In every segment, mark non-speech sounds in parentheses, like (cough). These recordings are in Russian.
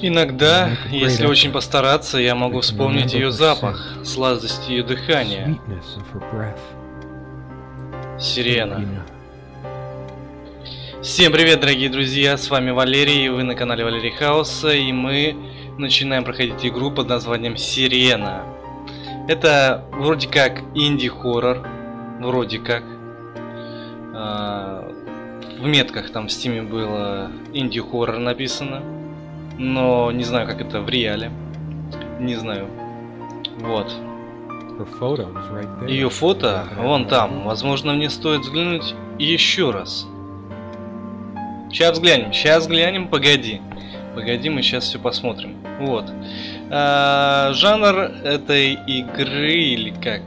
Иногда, если очень постараться, я могу вспомнить ее запах, сладость ее дыхания. Сирена. Всем привет, дорогие друзья, с вами Валерий, вы на канале Валерий Хаоса, и мы начинаем проходить игру под названием Сирена. Это вроде как инди-хоррор, вроде как. А, в метках там в стиме было инди-хоррор написано но не знаю, как это в реале. Не знаю. Вот. Ее фото вон там. Возможно, мне стоит взглянуть еще раз. Сейчас взглянем, сейчас взглянем, погоди. Погоди, мы сейчас все посмотрим. Вот. А, жанр этой игры, или как?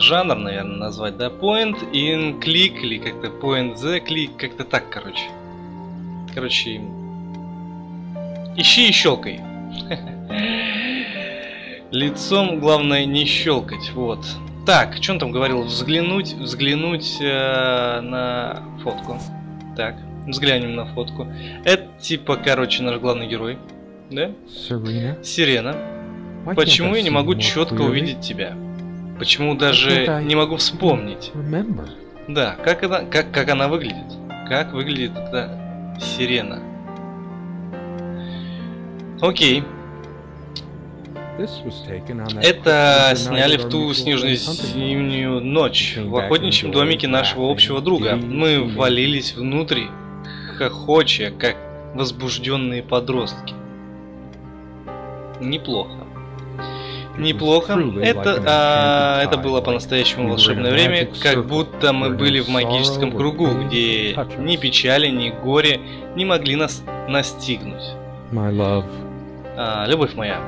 Жанр, наверное, назвать, да? Point in click, или как-то point the click, как-то так, короче. Короче, Ищи и щелкай. Лицом главное не щелкать. Вот. Так, что он там говорил? Взглянуть, взглянуть э, на фотку. Так, взглянем на фотку. Это типа, короче, наш главный герой. Да? Сирена. Сирена. Почему я не могу четко увидеть тебя? Почему даже не могу вспомнить? Да, как она, как, как она выглядит? Как выглядит эта сирена? Окей. Это сняли в ту снежную зимнюю ночь в охотничьем домике нашего общего друга. Мы ввалились внутрь, хохоча, как возбужденные подростки. Неплохо. Неплохо. Это, а, это было по-настоящему волшебное время, как будто мы были в магическом кругу, где ни печали, ни горе не могли нас настигнуть. А, любовь моя.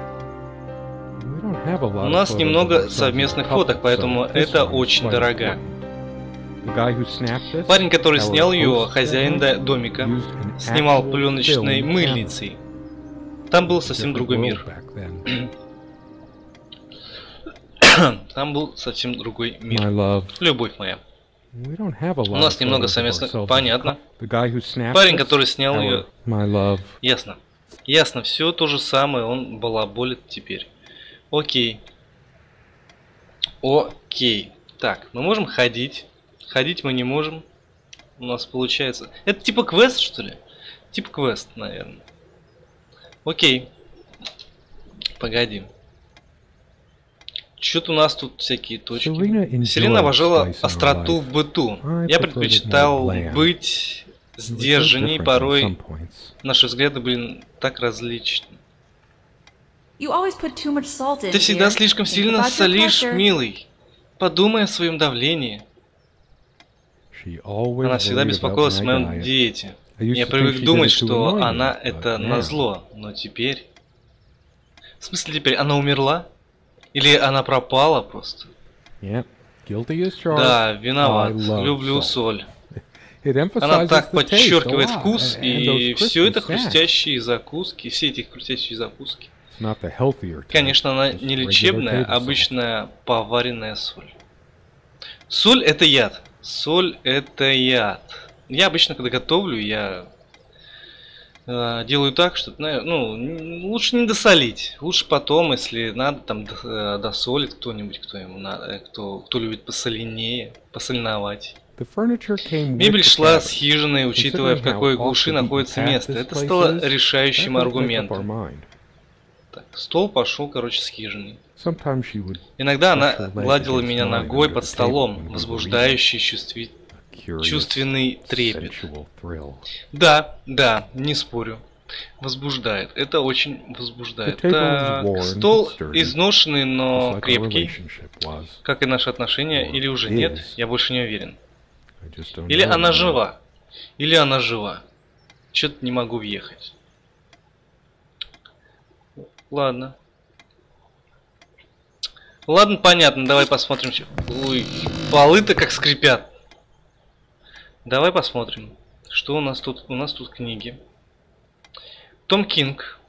У нас немного совместных фоток, поэтому это очень дорого. Парень, который снял ее, хозяин домика, снимал пленочной мыльницей. (coughs) Там был совсем другой мир. Там был совсем другой мир. Любовь моя. У нас немного совместных... Понятно. Парень, который снял ее... Ясно. Ясно, все то же самое, он балаболит теперь. Окей. Окей. Так, мы можем ходить. Ходить мы не можем. У нас получается... Это типа квест, что ли? Типа квест, наверное. Окей. Погоди. Что-то у нас тут всякие точки. Сирена обожала остроту в быту. Я предпочитал быть сдержанней, порой наши взгляды были так различны. Ты всегда слишком сильно солишь, милый. Подумай о своем давлении. Она всегда беспокоилась о моем диете. Я привык думать, что она это назло, но теперь... В смысле теперь? Она умерла? Или она пропала просто? Да, виноват. Люблю соль. Она так подчеркивает вкус, и все это хрустящие закуски, все эти хрустящие закуски. Конечно, она не лечебная, обычная поваренная соль. Соль это яд. Соль это яд. Я обычно, когда готовлю, я э, делаю так, что, ну, лучше не досолить. Лучше потом, если надо, там э, досолит кто-нибудь, кто ему надо, э, кто, кто любит посоленее, посольновать. Мебель шла с хижиной, учитывая, в какой глуши находится место. Это стало решающим аргументом. Так, стол пошел, короче, с хижиной. Иногда она гладила меня ногой под столом, возбуждающий чувстви... чувственный трепет. Да, да, не спорю. Возбуждает. Это очень возбуждает. Так, стол изношенный, но крепкий. Как и наши отношения, или уже нет, я больше не уверен. Или она жива. Или она жива. Что-то не могу въехать. Ладно. Ладно, понятно, давай посмотрим. Ой, полы-то как скрипят. Давай посмотрим, что у нас тут. У нас тут книги. Том Кинг.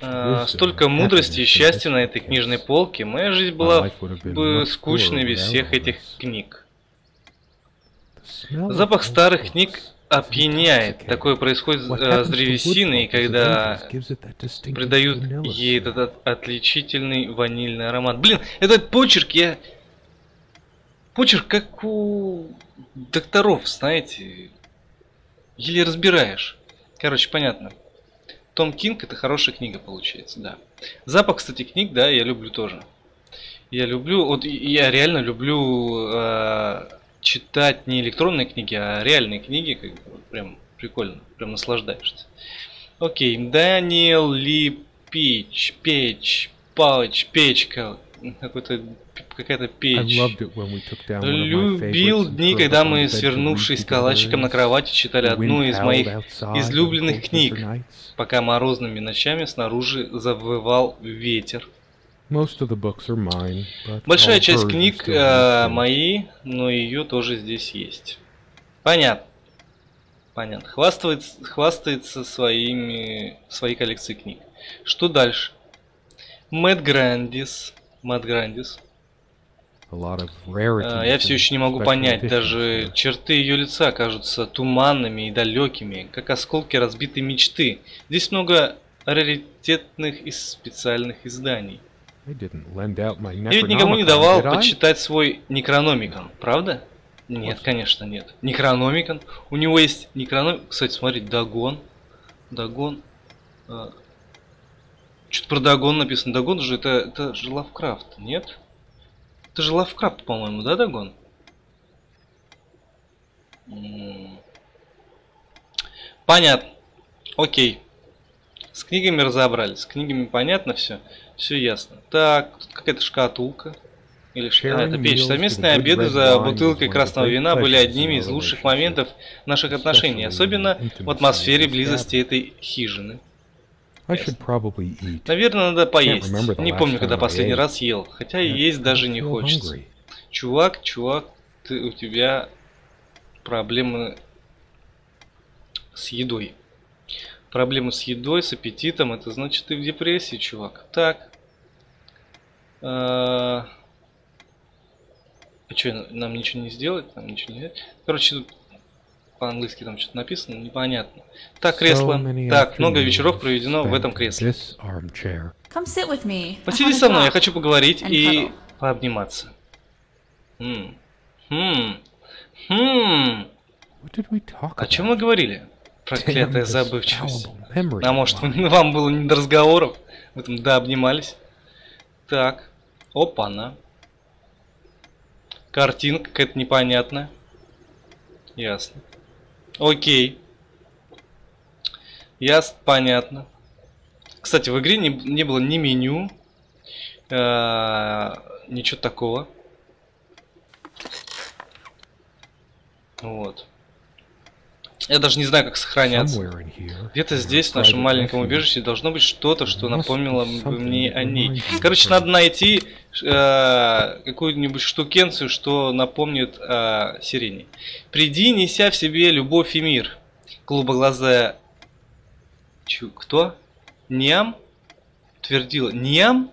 А, столько мудрости и счастья на этой книжной полке. Моя жизнь была бы скучной без всех этих книг. Запах старых книг опьяняет. Такое происходит э, с древесиной, когда придают ей этот отличительный ванильный аромат. Блин, этот почерк я... Почерк как у докторов, знаете. Еле разбираешь. Короче, понятно. Том Кинг это хорошая книга получается, да. Запах, кстати, книг, да, я люблю тоже. Я люблю, вот я реально люблю э, читать не электронные книги, а реальные книги, как бы, прям прикольно, прям наслаждаешься. Окей, Даниэл Ли Пич, Печь, Пауч, Печка, какой-то какая-то печь. Любил дни, когда мы, свернувшись калачиком на кровати, читали одну из моих излюбленных книг, пока морозными ночами снаружи завывал ветер. Большая часть книг э, мои, но ее тоже здесь есть. Понятно. Понятно. Хвастается, хвастается своими, своей коллекцией книг. Что дальше? Мэтт Грандис. Мэтт Грандис. А, я все еще не могу понять, даже черты ее лица кажутся туманными и далекими, как осколки разбитой мечты. Здесь много раритетных и специальных изданий. Я ведь никому не давал почитать свой Некрономикон, правда? Нет, конечно нет. Некрономикон. У него есть Некрономикон. Кстати, смотри, Дагон. Дагон. А... Что-то про Дагон написано. Дагон же это, это же Лавкрафт, нет? Это же Лавкрафт, по-моему, да, Дагон? Понятно. Окей. С книгами разобрались. С книгами понятно все. Все ясно. Так, тут какая-то шкатулка. Или что? А, это печь. Совместные обеды за бутылкой красного вина были одними из лучших моментов наших отношений. Особенно в атмосфере близости этой хижины. Наверное, надо поесть. Не помню, когда последний раз ел. Хотя есть даже не хочется. Чувак, чувак, ты, у тебя проблемы с едой. Проблемы с едой, с аппетитом, это значит ты в депрессии, чувак. Так. А, а что, нам ничего не сделать? Нам ничего не сделать? Короче, тут по-английски там что-то написано, непонятно. Так, кресло. So так, много вечеров проведено в этом кресле. Посиди со мной, я хочу поговорить и пообниматься. Хм. Хм. Хм. О чем мы говорили? Проклятая забывчивость. А может, (laughs) вам было не до разговоров? Вы там да обнимались? Так. Опа-на. Картинка какая-то непонятная. Ясно. Окей. Ясно, понятно. Кстати, в игре не, не было ни меню, э, ничего такого. Вот. Я даже не знаю, как сохраняться. Где-то здесь, в нашем маленьком убежище, должно быть что-то, что напомнило бы мне о ней. Короче, надо найти э, какую-нибудь штукенцию, что напомнит о сирене. Приди, неся в себе любовь и мир. Голубоглазая... Чу... Кто? Ням? Твердила. Ням?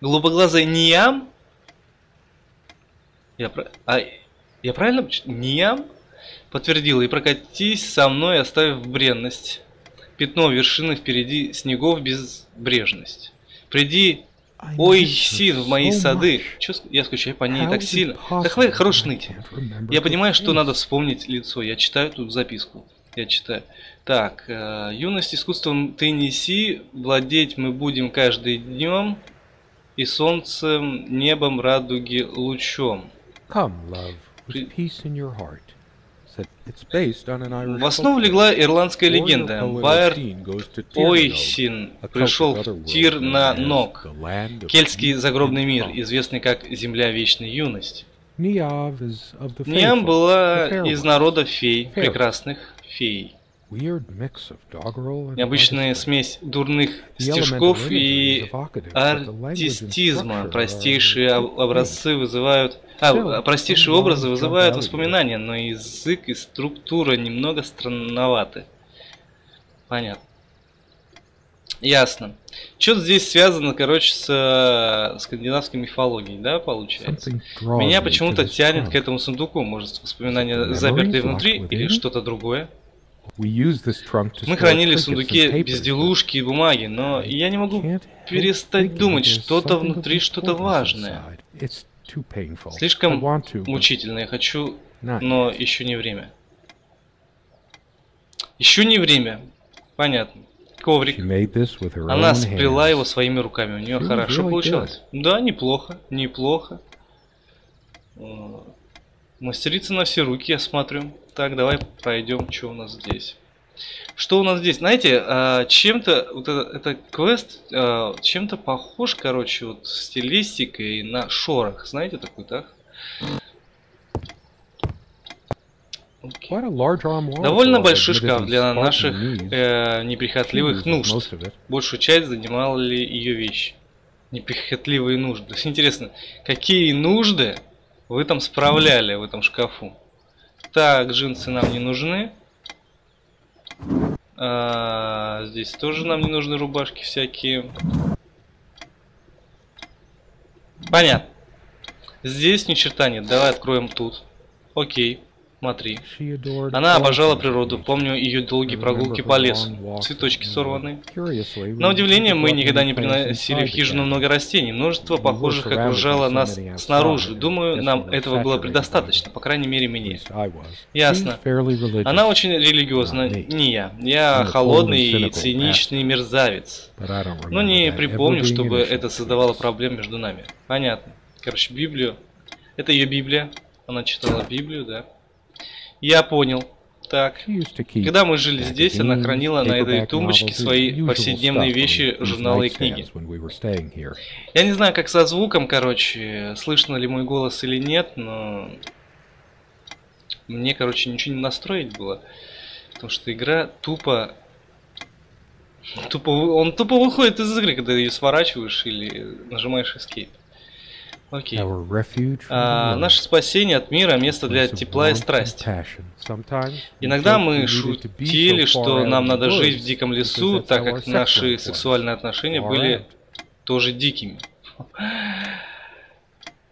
Голубоглазая Ням? Я, про... а... Я правильно? Ням? Подтвердила. И прокатись со мной, оставив бренность. Пятно вершины впереди снегов безбрежность. Приди, ой, Син, в мои сады. Чё, я скучаю по ней так сильно. Да хватит хорош ныть. Я понимаю, что надо вспомнить лицо. Я читаю тут записку. Я читаю. Так, э, юность искусством ты неси, владеть мы будем каждый днем, и солнцем, небом, радуги лучом. Come, love, with peace in your heart. В основу легла ирландская легенда. Байер Ойсин пришел в Тир на Ног, кельтский загробный мир, известный как Земля Вечной Юности. Ниам была из народа фей, прекрасных фей. Необычная смесь дурных стишков и артистизма. Простейшие образцы вызывают а, простейшие образы вызывают воспоминания, но язык и структура немного странноваты. Понятно. Ясно. Что-то здесь связано, короче, с э, скандинавской мифологией, да, получается? Меня почему-то тянет к этому сундуку. Может, воспоминания запертые внутри или что-то другое? Мы хранили в сундуке безделушки и бумаги, но я не могу перестать думать, что-то внутри, что-то важное. Слишком мучительно, я хочу, но еще не время. Еще не время. Понятно. Коврик. Она сплела его своими руками. У нее хорошо получилось. Да, неплохо, неплохо. Мастерица на все руки, я смотрю. Так, давай пройдем, что у нас здесь. Что у нас здесь? Знаете, а, чем-то, вот это, это квест, а, чем-то похож, короче, вот стилистикой на шорох. Знаете такой, так? Okay. Довольно большой шкаф для наших э, неприхотливых нужд. Большую часть занимали ее вещи. Неприхотливые нужды. (laughs) Интересно, какие нужды вы там справляли в этом шкафу? Так, джинсы нам не нужны. А, здесь тоже нам не нужны рубашки всякие. Понятно. Здесь ни черта нет. Давай откроем тут. Окей. Смотри. Она обожала природу. Помню ее долгие прогулки по лесу. Цветочки сорваны. На удивление, мы никогда не приносили в хижину много растений. Множество похожих окружало нас снаружи. Думаю, нам этого было предостаточно, по крайней мере мне. Ясно. Она очень религиозна. Не я. Я холодный и циничный мерзавец. Но не припомню, чтобы это создавало проблем между нами. Понятно. Короче, Библию. Это ее Библия. Она читала Библию, да. Я понял. Так. Когда мы жили здесь, она хранила на этой тумбочке свои повседневные вещи, журналы и книги. Я не знаю, как со звуком, короче, слышно ли мой голос или нет, но... Мне, короче, ничего не настроить было. Потому что игра тупо... Тупо... Он тупо выходит из игры, когда ее сворачиваешь или нажимаешь Escape. Окей. А, наше спасение от мира – место для тепла и страсти. Иногда мы шутили, что нам надо жить в диком лесу, так как наши сексуальные отношения были тоже дикими.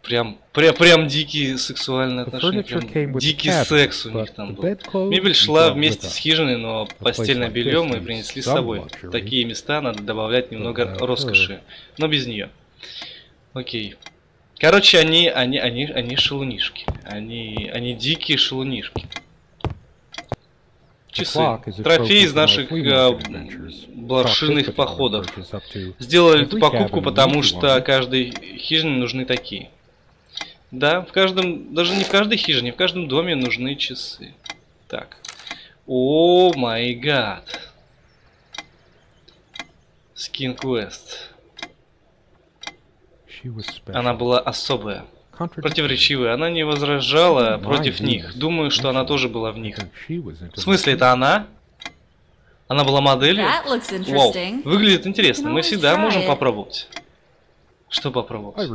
Прям, прям, прям дикие сексуальные отношения, прям дикий секс у них там был. Мебель шла вместе с хижиной, но постельное белье мы принесли с собой. В такие места надо добавлять немного роскоши, но без нее. Окей. Короче, они, они, они, они шелунишки. Они, они дикие шелунишки. Часы. Трофей из наших э, блошиных походов. Сделали эту покупку, потому что каждой хижине нужны такие. Да, в каждом, даже не в каждой хижине, в каждом доме нужны часы. Так. О май гад. Скин квест. Она была особая, противоречивая. Она не возражала против них. Думаю, что она тоже была в них. В смысле, это она? Она была моделью? Вау, выглядит интересно. Мы всегда можем попробовать. Что попробовать?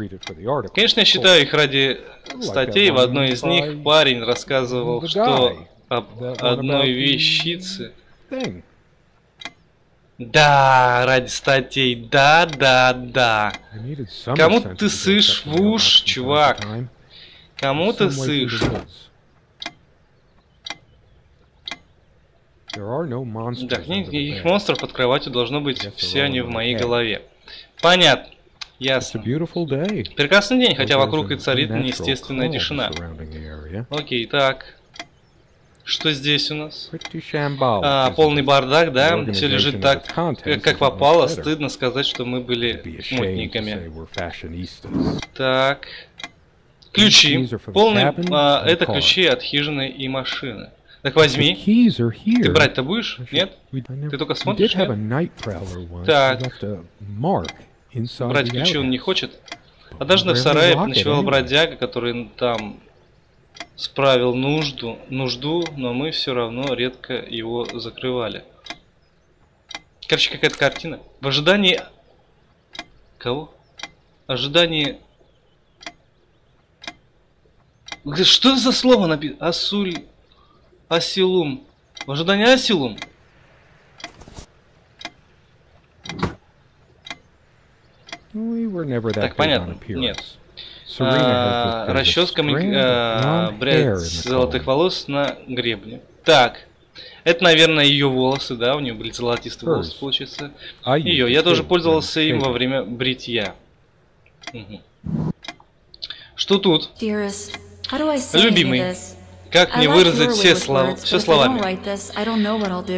Конечно, я читаю их ради статей. В одной из них парень рассказывал, что об одной вещице да, ради статей, да, да, да. Кому ты сышь в уж, чувак? Кому ты сышь? Да, никаких монстров под кроватью должно быть, все они в моей голове. Понятно. Ясно. Прекрасный день, хотя вокруг и царит неестественная тишина. Окей, так. Что здесь у нас? А, полный бардак, да? Все лежит так, как попало. Стыдно сказать, что мы были мутниками. Так. Ключи. Полный... А, это ключи от хижины и машины. Так возьми. Ты брать-то будешь? Нет? Ты только смотришь? Нет? Так. Брать ключи он не хочет. Однажды в сарае ночевал бродяга, который там справил нужду, нужду, но мы все равно редко его закрывали. Короче, какая-то картина. В ожидании... Кого? Ожидании... Что за слово написано? Асуль... Асилум. В ожидании Асилум. Так, понятно. Нет. А, расческа а, бред золотых волос на гребне. Так. Это, наверное, ее волосы, да? У нее были золотистые волосы, получается. Ее. Я тоже пользовался им во время бритья. Угу. Что тут? Любимый. Как мне выразить все, слова, все словами?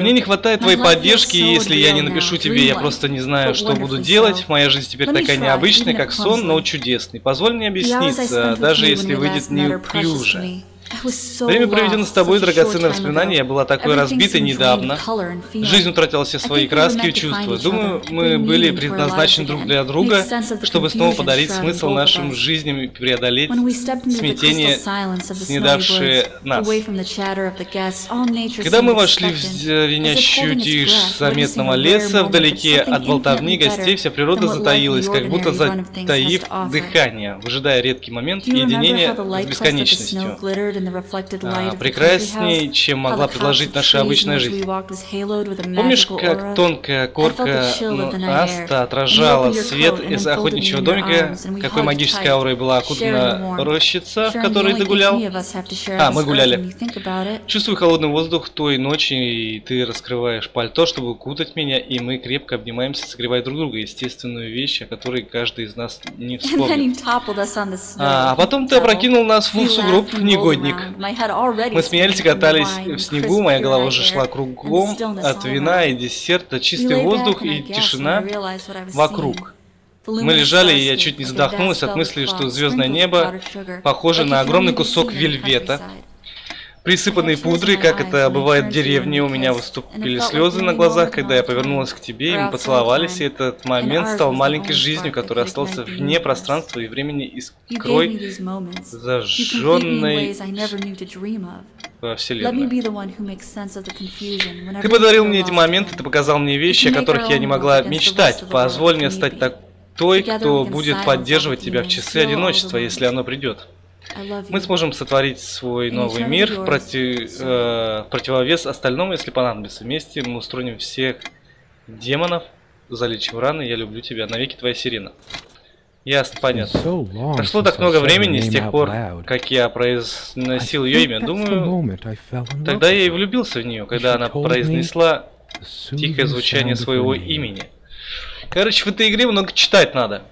Мне не хватает твоей поддержки, если я не напишу тебе, я просто не знаю, что буду делать. Моя жизнь теперь такая необычная, как сон, но чудесный. Позволь мне объясниться, даже если выйдет неуклюже. Время, проведено с тобой, драгоценное воспоминание, я была такой разбитой недавно. Жизнь утратила все свои краски и чувства. Думаю, мы были предназначены друг для друга, чтобы снова подарить смысл нашим жизням и преодолеть смятение, снедавшее нас. Когда мы вошли в звенящую тишь заметного леса, вдалеке от болтовни гостей, вся природа затаилась, как будто затаив дыхание, выжидая редкий момент единения с бесконечностью а, прекраснее, чем могла предложить наша обычная жизнь. Помнишь, как тонкая корка ну, аста отражала свет из охотничьего домика? Какой магической аурой была окутана рощица, в которой ты гулял? А, мы гуляли. Чувствую холодный воздух той ночи, и ты раскрываешь пальто, чтобы укутать меня, и мы крепко обнимаемся, согревая друг друга. Естественную вещь, о которой каждый из нас не (laughs) вспомнит. А, а потом ты опрокинул нас в сугроб, негодник праздник. Мы смеялись и катались в снегу, моя голова уже шла кругом от вина и десерта, чистый воздух и тишина вокруг. Мы лежали, и я чуть не задохнулась от мысли, что звездное небо похоже на огромный кусок вельвета, присыпанный пудрой, как это бывает в деревне. У меня выступили слезы на глазах, когда я повернулась к тебе, и мы поцеловались, и этот момент стал маленькой жизнью, которая остался вне пространства и времени. Искрой, зажженной во Вселенной. Ты подарил мне эти моменты, ты показал мне вещи, о которых я не могла мечтать. Позволь мне стать так той, кто будет поддерживать тебя в часы одиночества, если оно придет. Мы сможем сотворить свой новый мир против, э, противовес остальному, если понадобится. Вместе мы устроим всех демонов, залечим раны. Я люблю тебя. Навеки твоя сирена. Ясно, понятно. Прошло так много времени с тех пор, как я произносил ее имя. Думаю, тогда я и влюбился в нее, когда она произнесла тихое звучание своего имени. Короче, в этой игре много читать надо.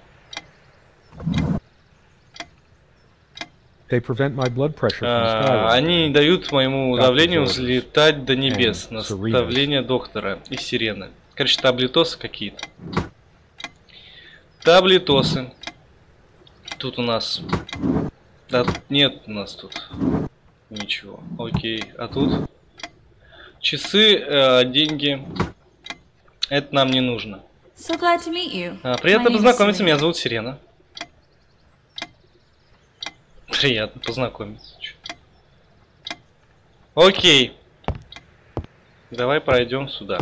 А, они не дают моему давлению взлетать до небес. Наставление доктора и сирены. Короче, таблетосы какие-то. Таблетосы. Тут у нас... Да, нет у нас тут ничего. Окей. А тут? Часы, э, деньги. Это нам не нужно. So а, приятно познакомиться. Меня зовут Сирена. Приятно познакомиться. Окей. Давай пройдем сюда.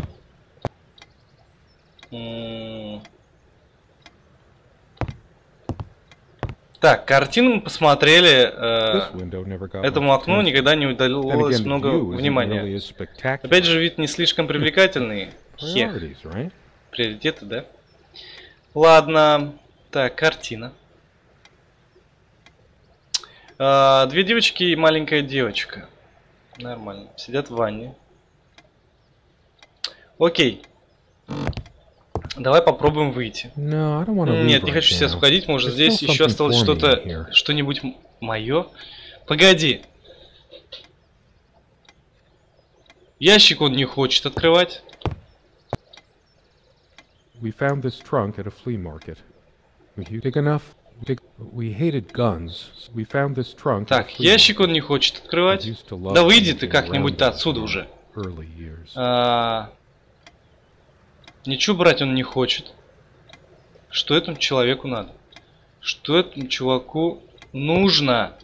Так, картину мы посмотрели. Э, этому окну никогда не удалилось много внимания. Опять же, вид не слишком привлекательный. Хех. Приоритеты, да? Ладно. Так, картина. А, две девочки и маленькая девочка. Нормально. Сидят в ванне. Окей. Давай попробуем выйти. No, Нет, не хочу сейчас уходить. Может, здесь еще осталось что-то, что-нибудь мое. Погоди. Ящик он не хочет открывать. We found this trunk at a flea market. Big enough так, ящик он не хочет открывать. Да выйди ты как-нибудь-то отсюда уже. А, ничего брать он не хочет. Что этому человеку надо? Что этому чуваку нужно?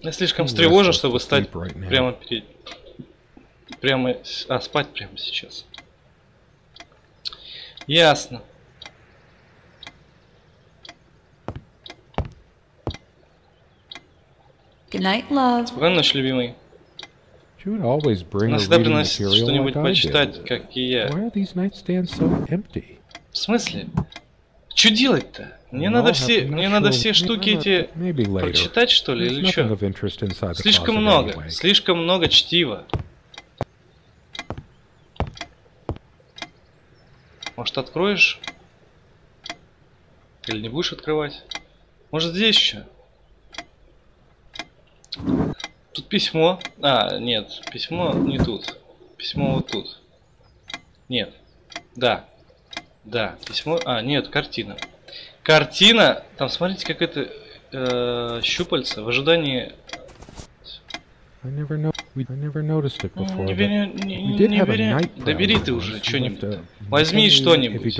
Я слишком встревожен, чтобы стать прямо перед... Прямо... А, спать прямо сейчас. Ясно. Good night, love. Спокойной ночи, любимый. Она всегда приносит что-нибудь почитать, как и я. В смысле? Что делать-то? Мне надо все, мне надо все штуки эти прочитать, что ли, или что? Слишком много, слишком много чтива. Может, откроешь? Или не будешь открывать? Может, здесь еще? Тут письмо. А, нет, письмо не тут. Письмо вот тут. Нет. Да. Да, письмо... А, нет, картина. Картина... Там, смотрите, как это... Э, щупальца в ожидании... I never know. I never noticed it before. Не бери, не, не, бери. Да бери ты уже что-нибудь. Возьми что-нибудь.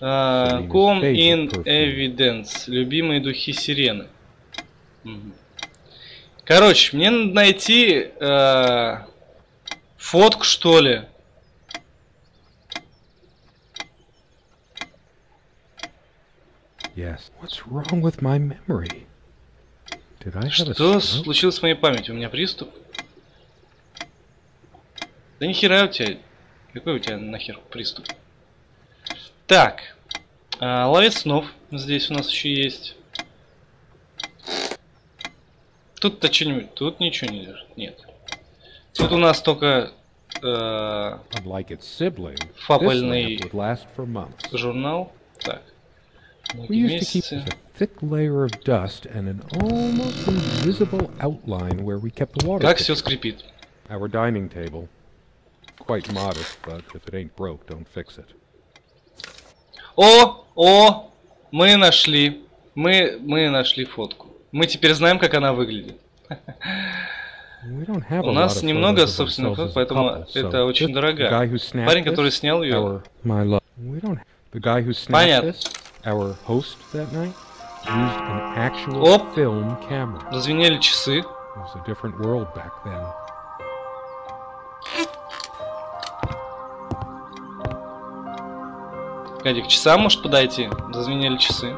Uh, come in evidence. Любимые духи сирены. Короче, мне надо найти uh, фотку, что ли. Yes. What's wrong with my memory? Have Что случилось с моей памятью? У меня приступ? Да нихера у тебя... Какой у тебя нахер приступ? Так. А, ловец снов. Здесь у нас еще есть. Тут-то что-нибудь... Тут ничего не лежит. Нет. Тут у нас только... Э, фабельный журнал. Так. We used to keep a thick layer of dust and an almost invisible outline where we kept the water. Как все скрипит. Our dining table. Quite modest, but if it ain't broke, don't fix it. О, о, мы нашли. Мы, мы нашли фотку. Мы теперь знаем, как она выглядит. (laughs) У нас немного собственных фоток, поэтому это очень дорого. Парень, который снял ее. Понятно. Our host that night used an actual Оп. film camera. Зазвенели часы. It was a different world back then. Погоди, к часам может подойти? Зазвенели часы.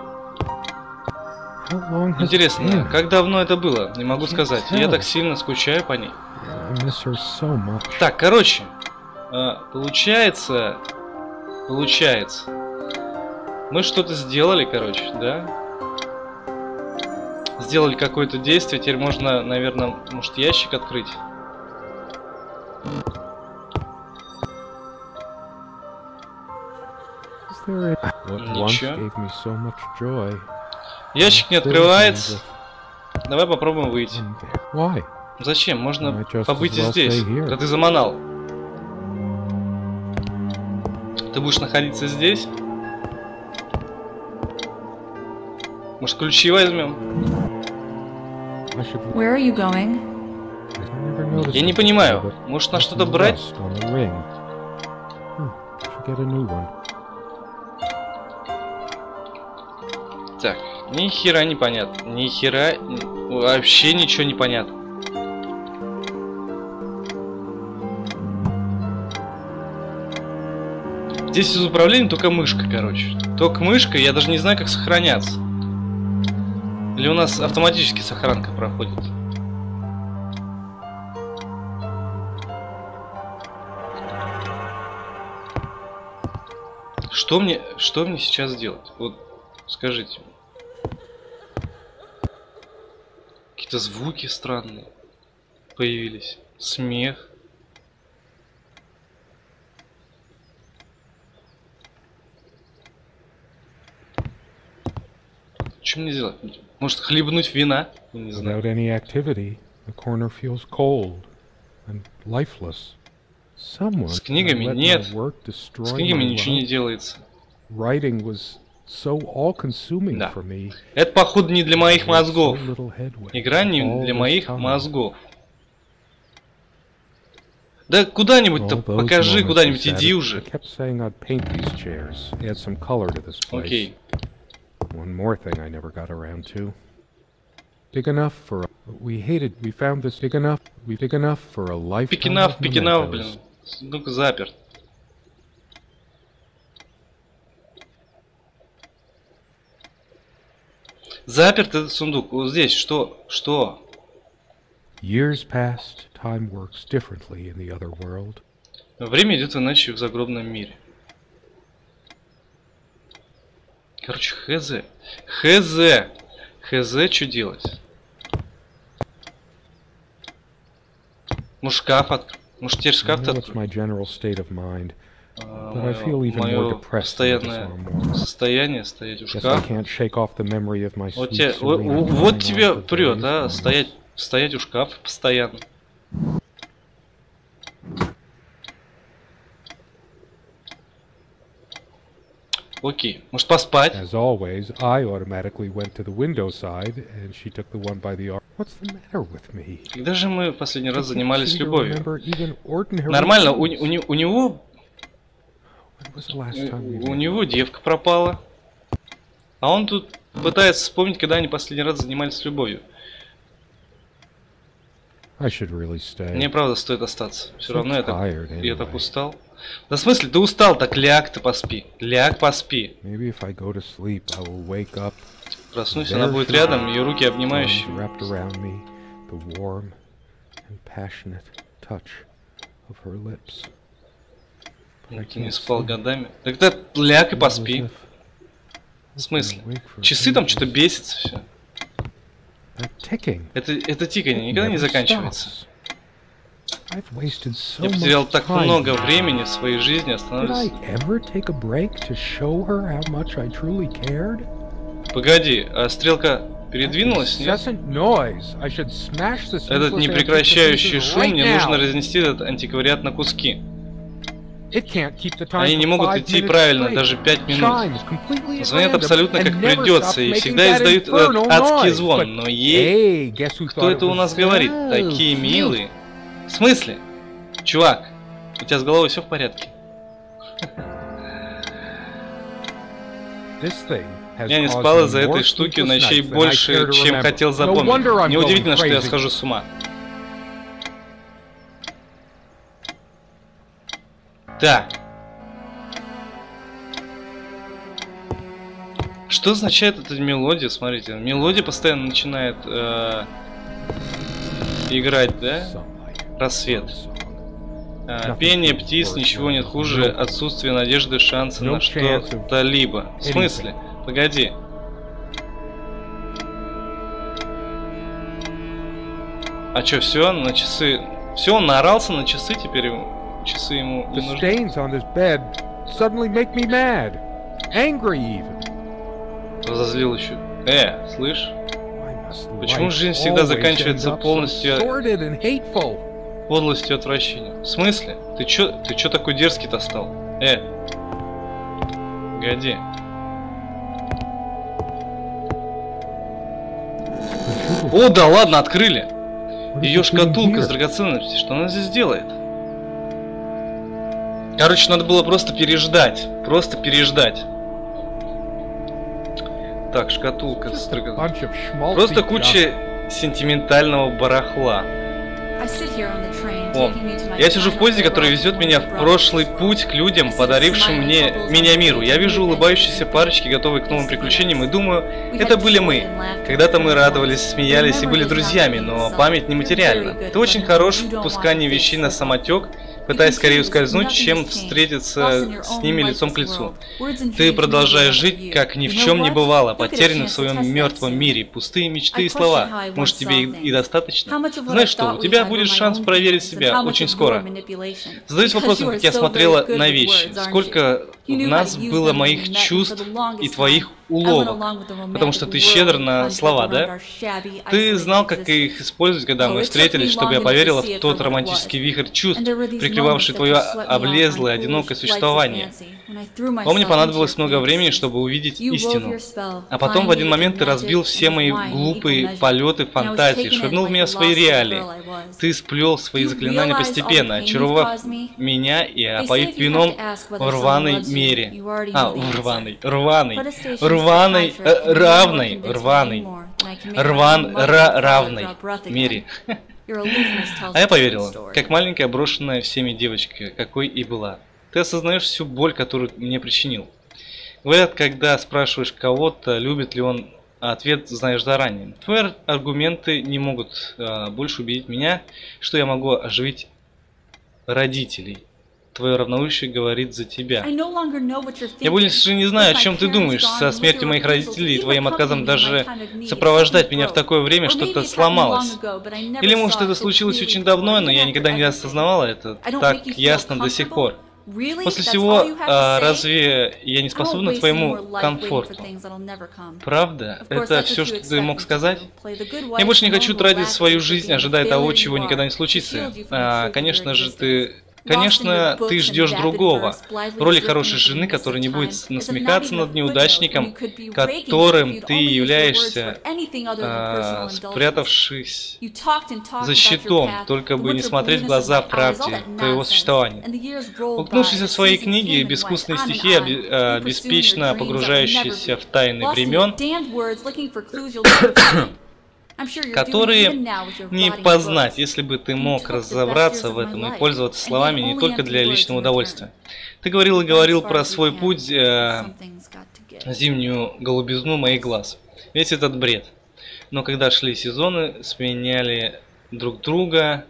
Интересно, как давно это было? Не могу сказать. Я так сильно скучаю по ней. So так, короче, э, получается, получается, мы что-то сделали, короче, да? Сделали какое-то действие, теперь можно, наверное, может ящик открыть? Ничего. Ящик не открывается. Давай попробуем выйти. Зачем? Можно побыть и здесь. Да ты заманал. Ты будешь находиться здесь? Может, ключи возьмем? Where are you going? Я не понимаю. Может, на что-то брать? Так, ни хера не понятно. Ни хера... Вообще ничего не понятно. Здесь из управления только мышка, короче. Только мышка, я даже не знаю, как сохраняться. Или у нас автоматически сохранка проходит? Что мне, что мне сейчас делать? Вот скажите. Какие-то звуки странные появились. Смех. Что мне делать? Может, хлебнуть вина? Не знаю. Without any activity, the corner feels cold and lifeless. Someone С книгами нет. С книгами ничего не делается. Writing was so all-consuming да. for me. Это, походу, не для моих мозгов. Игра не для моих мозгов. Да куда-нибудь-то покажи, куда-нибудь иди уже. Окей. Okay. One more thing I never got around to. Big enough for a, we hated we found this big enough we big enough for a life. Big enough, big enough, блин. Сундук заперт. Заперт этот сундук. Вот здесь что? Что? Years passed, time works differently in the other world. Время идет иначе в загробном мире. Короче, хз. Хз. Хз, что делать? Может шкаф от... Может теперь шкаф-то открыть? Мое постоянное состояние стоять у шкафа. Вот, те, вот, вот тебе прет, а? Стоять, стоять у шкафа постоянно. Окей, может поспать? As always, I automatically went to the window side, and she took the one by the arm. What's the matter with me? Когда же мы последний раз занимались любовью? Нормально, у, у, у него у него девка пропала. А он тут пытается вспомнить, когда они последний раз занимались любовью. Really Мне правда стоит остаться. Все равно я так, я так устал. Да в смысле, ты устал, так ляг ты поспи. Ляг поспи. Sleep, Проснусь, она будет рядом, ее руки обнимающие. Ты не спал годами. Тогда ляг и поспи. В смысле? Часы там что-то бесится все. Это, это тиканье никогда не заканчивается. Я потерял так много времени в своей жизни, остановился. Погоди, а стрелка передвинулась, нет? Этот непрекращающий шум, мне нужно разнести этот антиквариат на куски. Они не могут идти правильно даже пять минут. Звонят абсолютно как придется и всегда издают этот адский звон. Но ей... Кто это у нас говорит? Такие милые. В смысле? Чувак, у тебя с головой все в порядке? Я не спал из-за этой штуки ночей больше, чем хотел запомнить. Неудивительно, что я схожу с ума. Так. Что означает эта мелодия? Смотрите, мелодия постоянно начинает э, играть, да? Рассвет. А, пение птиц ничего нет хуже отсутствия надежды, шанса на что-то либо. В смысле? Погоди. А чё, все, на часы... Все, он наорался на часы теперь часы ему не нужны. stains on this bed suddenly make me mad. Angry even. Разозлил еще. Э, слышь? Почему жизнь всегда заканчивается полностью подлостью отвращения? В смысле? Ты чё, ты чё такой дерзкий-то стал? Э, погоди. О, да ладно, открыли. Ее шкатулка с драгоценностью. Что она здесь делает? Короче, надо было просто переждать. Просто переждать. Так, шкатулка. Просто куча сентиментального барахла. О, я сижу в поезде, который везет меня в прошлый путь к людям, подарившим мне меня миру. Я вижу улыбающиеся парочки, готовые к новым приключениям, и думаю, это были мы. Когда-то мы радовались, смеялись и были друзьями, но память нематериальна. Ты очень хорош в пускании вещей на самотек, пытаясь скорее ускользнуть, чем встретиться с ними лицом к лицу. Ты продолжаешь жить, как ни в чем не бывало, потерянный в своем мертвом мире, пустые мечты и слова. Может, тебе и достаточно? Знаешь что, у тебя будет шанс проверить себя очень скоро. Задаюсь вопросом, как я смотрела на вещи. Сколько в нас было моих чувств и твоих уловок, потому что ты щедр на слова, да? Ты знал, как их использовать, когда мы встретились, чтобы я поверила в тот романтический вихрь чувств, прикрывавший твое облезлое, одинокое существование. Но мне понадобилось много времени, чтобы увидеть истину. А потом в один момент ты разбил все мои глупые полеты фантазии, швырнул в меня свои реалии. Ты сплел свои заклинания постепенно, очаровав меня и опоив вином в рваной мере. А, в рваной, рваной, рваной, э, равной, рваной, рван, ра, равной мере. А я поверила, как маленькая брошенная всеми девочка, какой и была. Ты осознаешь всю боль, которую мне причинил. Говорят, когда спрашиваешь кого-то, любит ли он ответ знаешь заранее. Твои аргументы не могут э, больше убедить меня, что я могу оживить родителей. Твое равнодушие говорит за тебя. Я больше не знаю, о чем ты думаешь. Со смертью моих родителей и твоим отказом даже сопровождать меня в такое время что-то сломалось. Или может это случилось очень давно, но я никогда не осознавала это так ясно до сих пор. После всего, а, разве я не способна твоему комфорту? Правда? Это все, что ты мог сказать? Я больше не хочу тратить свою жизнь, ожидая того, чего никогда не случится. А, конечно же, ты Конечно, ты ждешь другого. В роли хорошей жены, которая не будет насмехаться над неудачником, которым ты являешься, э, спрятавшись за щитом, только бы не смотреть в глаза правде твоего существования. Уткнувшись в свои книги, безвкусные стихи, а, беспечно погружающиеся в тайны времен, (coughs) которые не познать, если бы ты мог разобраться в этом и пользоваться словами не только для личного удовольствия. Ты говорил и говорил про свой путь, э, зимнюю голубизну моих глаз. Весь этот бред. Но когда шли сезоны, сменяли друг друга,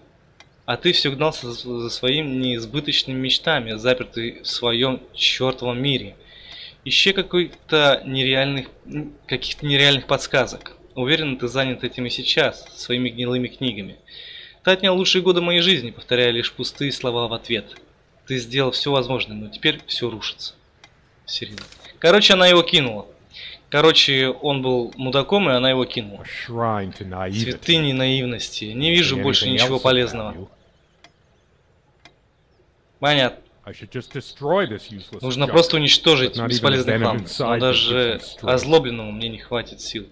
а ты все гнался за своими неизбыточными мечтами, запертый в своем чертовом мире. Ищи каких-то нереальных, каких-то нереальных подсказок. Уверен, ты занят этим и сейчас, своими гнилыми книгами. Ты отнял лучшие годы моей жизни, повторяя лишь пустые слова в ответ. Ты сделал все возможное, но теперь все рушится. Сирена. Короче, она его кинула. Короче, он был мудаком, и она его кинула. Святыни наивности. Не вижу больше ничего полезного. Понятно. Нужно просто уничтожить бесполезный хлам. Но даже озлобленному мне не хватит сил.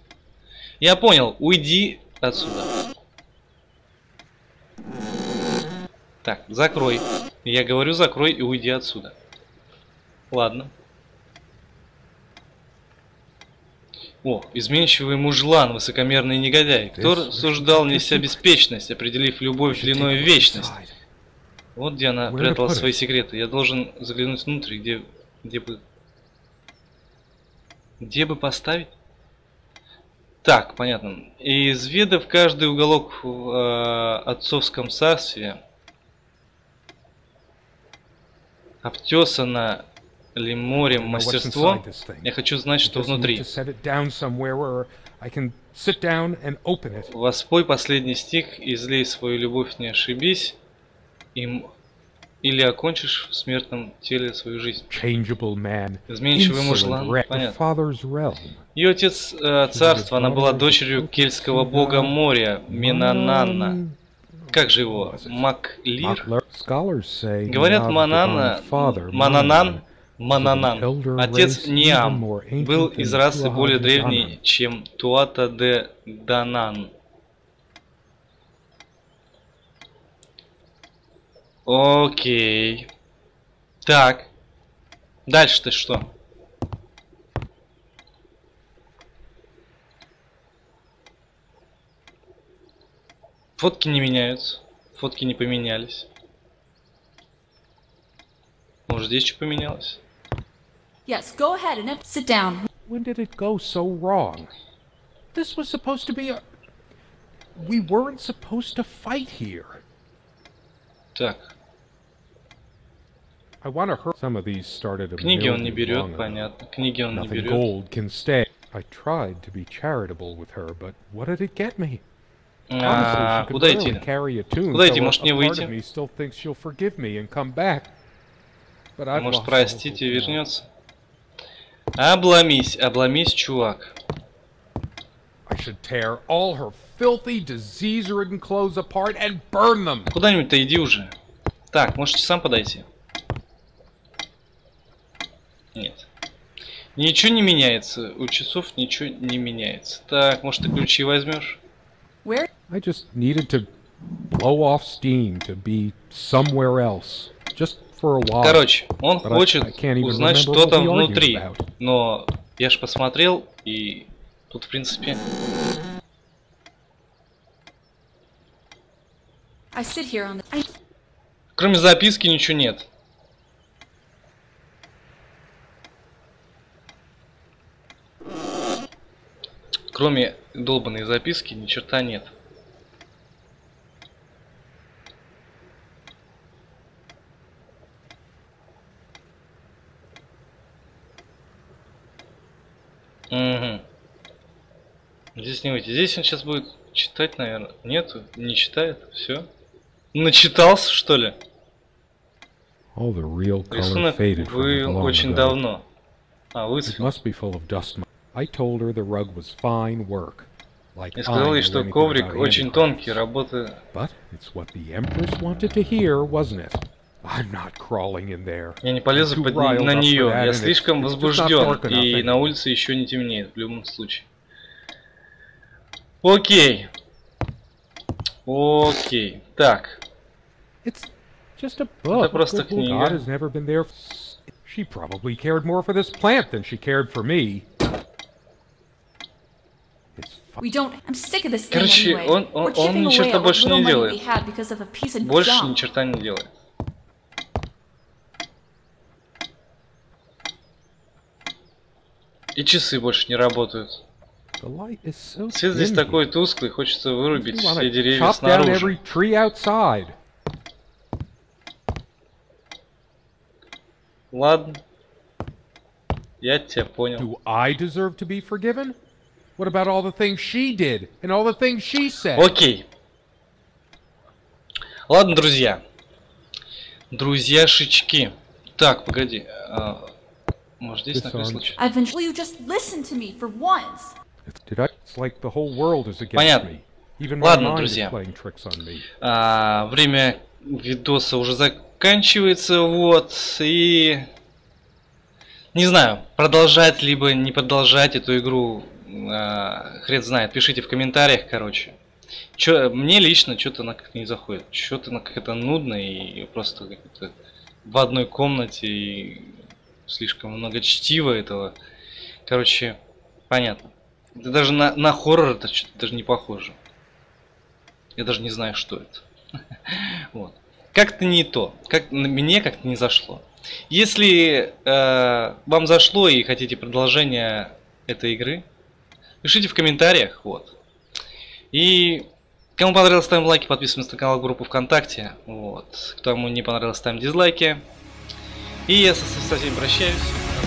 Я понял, уйди отсюда. Так, закрой. Я говорю, закрой и уйди отсюда. Ладно. О, изменчивый мужлан, высокомерный негодяй. Кто рассуждал неся беспечность, определив любовь длиной в вечность? Вот где она прятала свои секреты. Я должен заглянуть внутрь, где, где бы... Где бы поставить? Так, понятно. И изведав каждый уголок в э, отцовском царстве, обтесано ли морем мастерство, я хочу знать, что внутри. Воспой последний стих, излей свою любовь, не ошибись, им или окончишь в смертном теле свою жизнь. Изменчивый мужлан, понятно. Ее отец э, царства, она была дочерью кельтского бога моря, Минананна. Как же его? Маклир? Говорят, Манана, Мананан, Мананан, отец Ниам, был из расы более древней, чем Туата де Данан. Окей. Так. Дальше-то что? Фотки не меняются. Фотки не поменялись. Может здесь что поменялось? Yes, go ahead and sit down. When did it go so wrong? This was supposed to be a... We weren't supposed to fight here. Так. Книги он не берет, понятно. Книги он не берет. I tried to be charitable with her, but what did it get me? А, куда идти? Куда идти? Может не выйти? Может простить и вернется? Обломись, обломись, чувак. Куда-нибудь-то иди уже. Так, можете сам подойти. Нет. Ничего не меняется. У часов ничего не меняется. Так, может ты ключи возьмешь? I just needed to blow off steam to be somewhere else. Just for a while. Короче, он But хочет I, узнать, что там внутри. Но я ж посмотрел, и тут, в принципе... Кроме записки ничего нет. Кроме долбанной записки, ни черта нет. Угу. Здесь не выйти. Здесь он сейчас будет читать, наверное. Нету, не читает. Все. Начитался, что ли? Faded вы очень давно. А, высохло. Must be full of dust. I told her the rug was fine work. Like Я сказал ей, что коврик очень тонкий, работа... But it's what the Empress wanted to hear, wasn't it? I'm not crawling in there. Я не полезу под, на нее. Я слишком возбужден, и на улице еще не темнеет, в любом случае. Окей. Окей. Так. It's just a book. Это просто книга. She probably cared more for this plant than she cared for me. We don't. I'm sick of this thing Короче, anyway. он, он, он ни черта больше не делает. Больше ни черта не делает. И часы больше не работают. Свет здесь такой тусклый, хочется вырубить все деревья снаружи. Ладно. Я тебя понял. Do I deserve to be forgiven? What about all the things she did and all the things she said? Окей. Ладно, друзья. Друзьяшечки. Так, погоди. А, может, здесь на случай? Eventually, you just listen to me for once. Понятно. Ладно, друзья. А, время видоса уже заканчивается, вот, и... Не знаю, продолжать либо не продолжать эту игру, хрен знает, пишите в комментариях, короче. Чё, мне лично что-то она как-то не заходит. Что-то она как-то нудно и просто как-то в одной комнате и слишком много чтива этого. Короче, понятно. Это даже на, на хоррор это что-то даже не похоже. Я даже не знаю, что это. (laughs) вот. Как-то не то. Как мне как-то не зашло. Если э, вам зашло и хотите продолжение этой игры, пишите в комментариях. Вот. И кому понравилось, ставим лайки, подписываемся на канал группу ВКонтакте. Вот. Кому не понравилось, ставим дизлайки. И я со, со всеми прощаюсь.